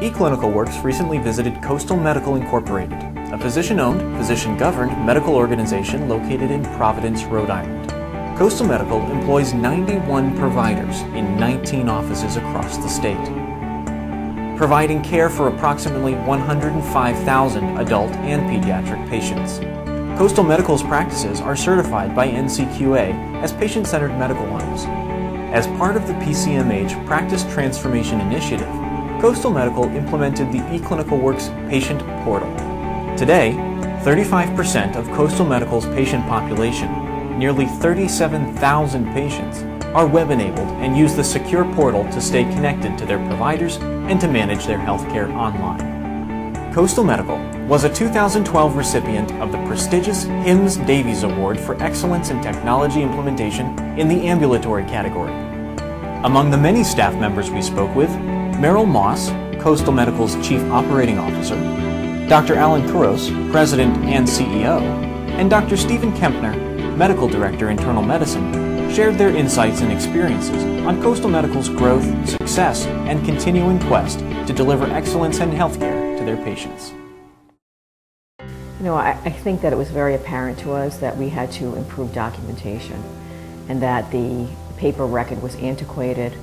eClinicalWorks recently visited Coastal Medical Incorporated, a physician-owned, physician-governed medical organization located in Providence, Rhode Island. Coastal Medical employs 91 providers in 19 offices across the state, providing care for approximately 105,000 adult and pediatric patients. Coastal Medical's practices are certified by NCQA as patient-centered medical homes. As part of the PCMH Practice Transformation Initiative, Coastal Medical implemented the eClinicalWorks Patient Portal. Today, 35% of Coastal Medical's patient population, nearly 37,000 patients, are web-enabled and use the secure portal to stay connected to their providers and to manage their healthcare online. Coastal Medical was a 2012 recipient of the prestigious HIMSS Davies Award for Excellence in Technology Implementation in the ambulatory category. Among the many staff members we spoke with, Meryl Moss, Coastal Medical's Chief Operating Officer, Dr. Alan Kurose, President and CEO, and Dr. Stephen Kempner, Medical Director, Internal Medicine, shared their insights and experiences on Coastal Medical's growth, success, and continuing quest to deliver excellence in healthcare to their patients. You know, I, I, think that it was very apparent to us that we had to improve documentation and that the paper record was antiquated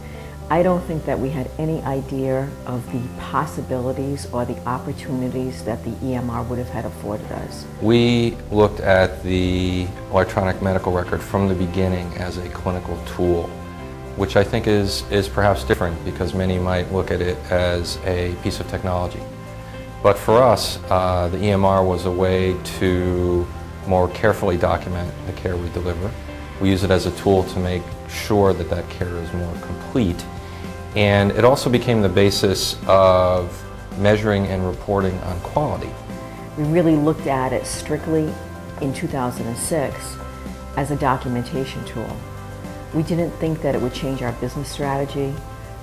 I don't think that we had any idea of the possibilities or the opportunities that the EMR would have had afforded us. We looked at the electronic medical record from the beginning as a clinical tool, which I think is, is perhaps different because many might look at it as a piece of technology. But for us, uh, the EMR was a way to more carefully document the care we deliver. We use it as a tool to make sure that that care is more complete and it also became the basis of measuring and reporting on quality. We really looked at it strictly in 2006 as a documentation tool. We didn't think that it would change our business strategy.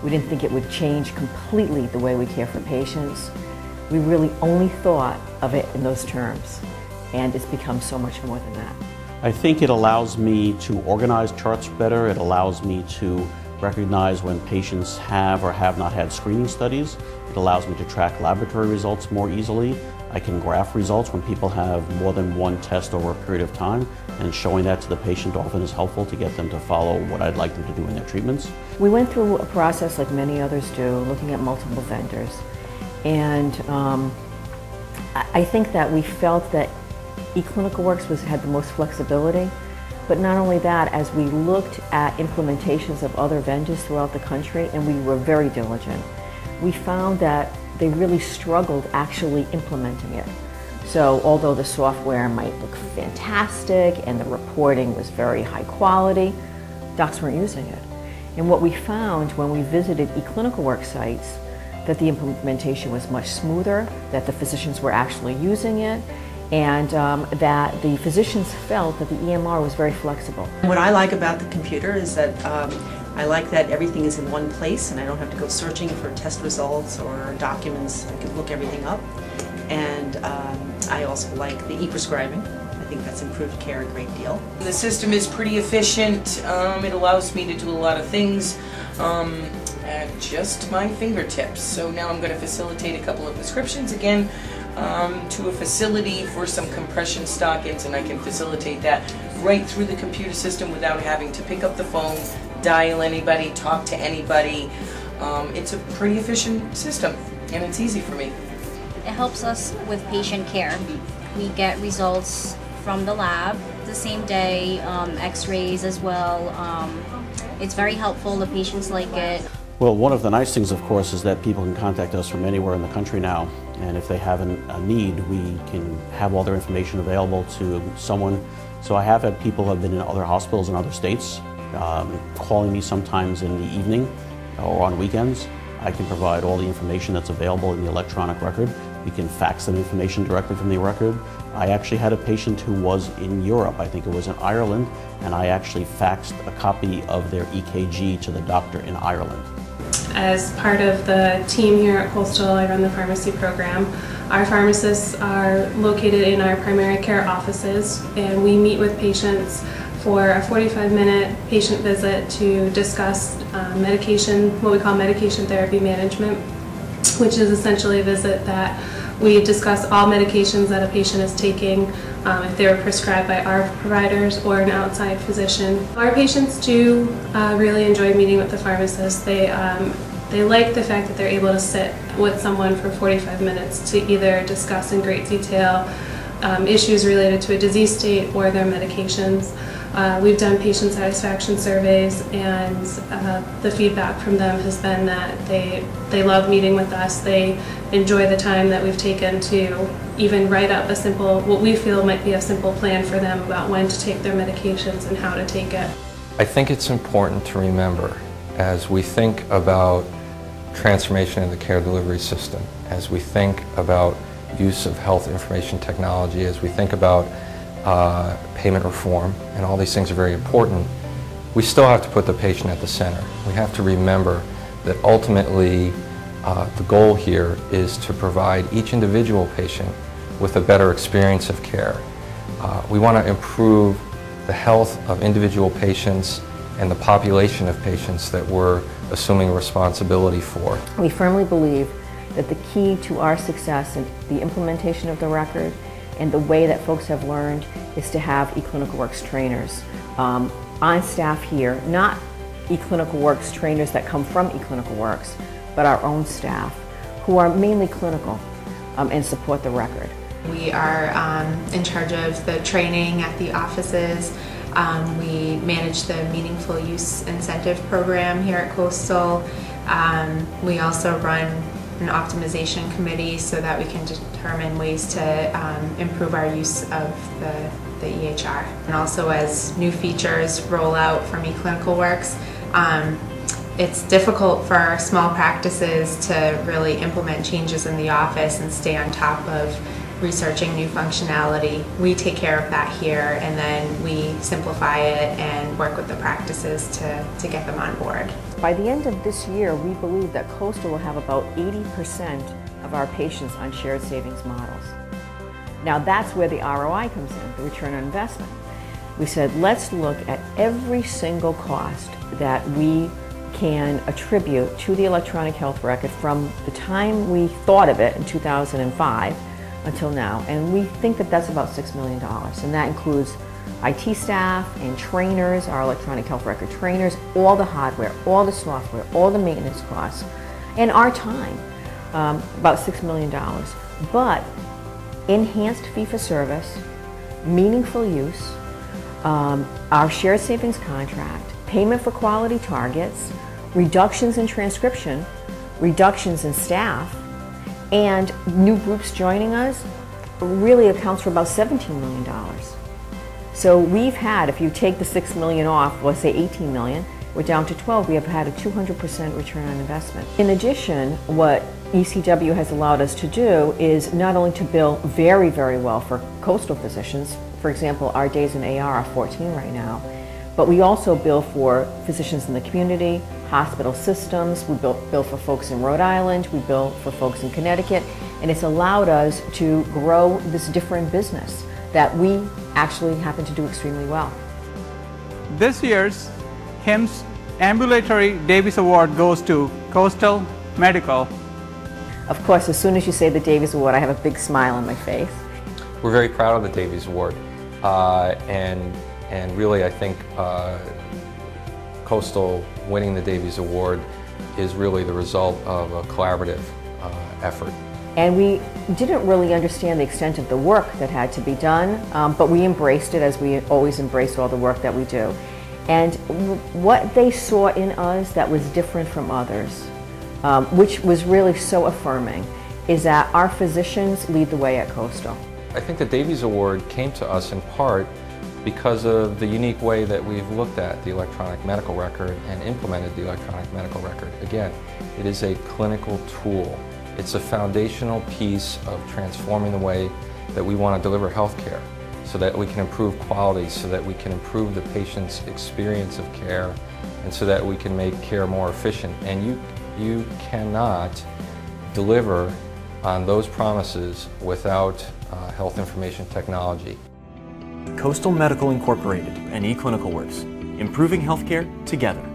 We didn't think it would change completely the way we care for patients. We really only thought of it in those terms, and it's become so much more than that. I think it allows me to organize charts better. It allows me to recognize when patients have or have not had screening studies. It allows me to track laboratory results more easily. I can graph results when people have more than one test over a period of time, and showing that to the patient often is helpful to get them to follow what I'd like them to do in their treatments. We went through a process like many others do, looking at multiple vendors. And um, I think that we felt that eClinicalWorks was, had the most flexibility but not only that, as we looked at implementations of other vendors throughout the country, and we were very diligent, we found that they really struggled actually implementing it. So although the software might look fantastic and the reporting was very high quality, docs weren't using it. And what we found when we visited eClinical work sites, that the implementation was much smoother, that the physicians were actually using it, and um, that the physicians felt that the EMR was very flexible. What I like about the computer is that um, I like that everything is in one place and I don't have to go searching for test results or documents. I can look everything up. And um, I also like the e-prescribing. I think that's improved care a great deal. The system is pretty efficient. Um, it allows me to do a lot of things um, at just my fingertips. So now I'm going to facilitate a couple of prescriptions again um, to a facility for some compression stockings and I can facilitate that right through the computer system without having to pick up the phone, dial anybody, talk to anybody. Um, it's a pretty efficient system and it's easy for me. It helps us with patient care. We get results from the lab the same day, um, x-rays as well. Um, it's very helpful, the patients like it. Well, one of the nice things, of course, is that people can contact us from anywhere in the country now. And if they have an, a need, we can have all their information available to someone. So I have had people who have been in other hospitals in other states um, calling me sometimes in the evening or on weekends. I can provide all the information that's available in the electronic record. We can fax them information directly from the record. I actually had a patient who was in Europe, I think it was in Ireland, and I actually faxed a copy of their EKG to the doctor in Ireland. As part of the team here at Coastal, I run the pharmacy program. Our pharmacists are located in our primary care offices and we meet with patients for a 45 minute patient visit to discuss uh, medication, what we call medication therapy management. which is essentially a visit that we discuss all medications that a patient is taking, um, if they were prescribed by our providers or an outside physician. Our patients do uh, really enjoy meeting with the pharmacist. They um, they like the fact that they're able to sit with someone for 45 minutes to either discuss in great detail um, issues related to a disease state or their medications. Uh, we've done patient satisfaction surveys, and uh, the feedback from them has been that they they love meeting with us. They enjoy the time that we've taken to even write up a simple, what we feel might be a simple plan for them about when to take their medications and how to take it. I think it's important to remember as we think about transformation in the care delivery system, as we think about use of health information technology, as we think about uh, payment reform, and all these things are very important, we still have to put the patient at the center. We have to remember that ultimately uh, the goal here is to provide each individual patient with a better experience of care. Uh, we want to improve the health of individual patients and the population of patients that we're assuming responsibility for. We firmly believe that the key to our success in the implementation of the record and the way that folks have learned is to have eClinicalWorks trainers um, on staff here, not eClinicalWorks trainers that come from eClinicalWorks, but our own staff who are mainly clinical um, and support the record. We are um, in charge of the training at the offices. Um, we manage the Meaningful Use Incentive Program here at Coastal. Um, we also run an optimization committee so that we can determine ways to um, improve our use of the, the EHR. And also as new features roll out from eClinicalWorks, um, it's difficult for small practices to really implement changes in the office and stay on top of researching new functionality. We take care of that here and then we simplify it and work with the practices to, to get them on board. By the end of this year, we believe that Coastal will have about 80% of our patients on shared savings models. Now that's where the ROI comes in, the return on investment. We said, let's look at every single cost that we can attribute to the electronic health record from the time we thought of it in 2005 until now. And we think that that's about $6 million. And that includes IT staff and trainers, our electronic health record trainers, all the hardware, all the software, all the maintenance costs, and our time, um, about $6 million. But enhanced fee for service, meaningful use, um, our shared savings contract, payment for quality targets, reductions in transcription, reductions in staff, and new groups joining us really accounts for about $17 million. So we've had, if you take the 6 million off, let's say 18 million, we're down to 12, we have had a 200% return on investment. In addition, what ECW has allowed us to do is not only to bill very, very well for coastal physicians, for example, our days in AR are 14 right now, but we also bill for physicians in the community, hospital systems, we bill, bill for folks in Rhode Island, we bill for folks in Connecticut, and it's allowed us to grow this different business that we actually happen to do extremely well. This year's HIMSS Ambulatory Davies Award goes to Coastal Medical. Of course, as soon as you say the Davies Award, I have a big smile on my face. We're very proud of the Davies Award, uh, and and really, I think uh, Coastal winning the Davies Award is really the result of a collaborative uh, effort. And we didn't really understand the extent of the work that had to be done, um, but we embraced it as we always embrace all the work that we do. And what they saw in us that was different from others, um, which was really so affirming, is that our physicians lead the way at Coastal. I think the Davies Award came to us in part because of the unique way that we've looked at the electronic medical record and implemented the electronic medical record. Again, it is a clinical tool. It's a foundational piece of transforming the way that we want to deliver health care so that we can improve quality, so that we can improve the patient's experience of care, and so that we can make care more efficient. And you, you cannot deliver on those promises without uh, health information technology. Coastal Medical Incorporated and eClinicalWorks, improving healthcare together.